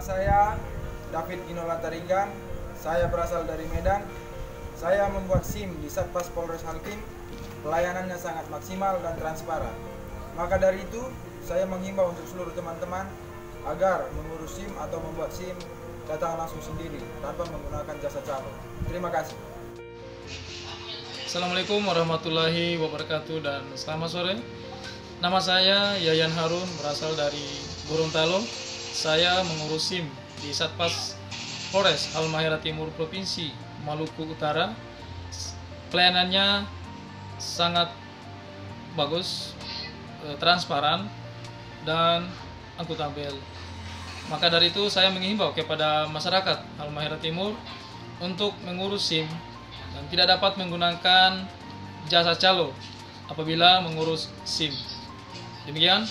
saya David Ginola Taringgan. Saya berasal dari Medan. Saya membuat SIM di Satpas Polres Halkim. Pelayanannya sangat maksimal dan transparan. Maka dari itu, saya menghimbau untuk seluruh teman-teman agar mengurus SIM atau membuat SIM datang langsung sendiri tanpa menggunakan jasa calo. Terima kasih. Assalamualaikum warahmatullahi wabarakatuh dan selamat sore. Nama saya Yayan Harun berasal dari Gorontalo. Saya mengurus SIM di Satpas Polres Halmahera Timur Provinsi Maluku Utara. Pelayanannya sangat bagus, eh, transparan, dan akuntabel. Maka dari itu saya menghimbau kepada masyarakat Halmahera Timur untuk mengurus SIM dan tidak dapat menggunakan jasa calo apabila mengurus SIM. Demikian,